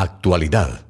Actualidad.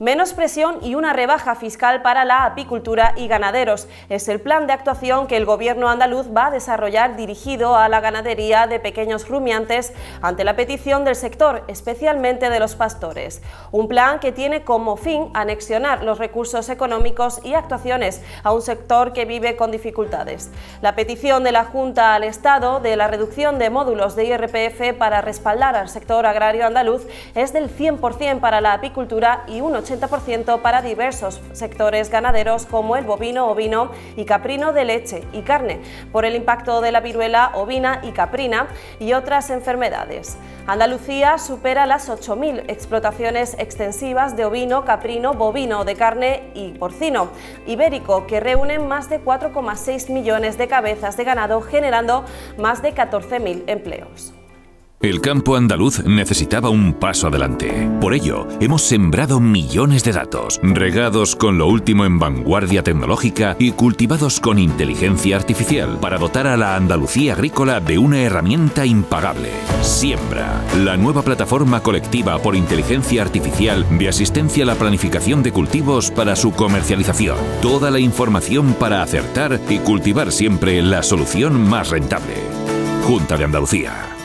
Menos presión y una rebaja fiscal para la apicultura y ganaderos. Es el plan de actuación que el gobierno andaluz va a desarrollar dirigido a la ganadería de pequeños rumiantes ante la petición del sector, especialmente de los pastores. Un plan que tiene como fin anexionar los recursos económicos y actuaciones a un sector que vive con dificultades. La petición de la Junta al Estado de la reducción de módulos de IRPF para respaldar al sector agrario andaluz es del 100% para la apicultura y un 80% para diversos sectores ganaderos como el bovino, ovino y caprino de leche y carne, por el impacto de la viruela ovina y caprina y otras enfermedades. Andalucía supera las 8.000 explotaciones extensivas de ovino, caprino, bovino de carne y porcino ibérico, que reúnen más de 4,6 millones de cabezas de ganado, generando más de 14.000 empleos. El campo andaluz necesitaba un paso adelante. Por ello, hemos sembrado millones de datos, regados con lo último en vanguardia tecnológica y cultivados con inteligencia artificial para dotar a la Andalucía agrícola de una herramienta impagable. Siembra, la nueva plataforma colectiva por inteligencia artificial de asistencia a la planificación de cultivos para su comercialización. Toda la información para acertar y cultivar siempre la solución más rentable. Junta de Andalucía.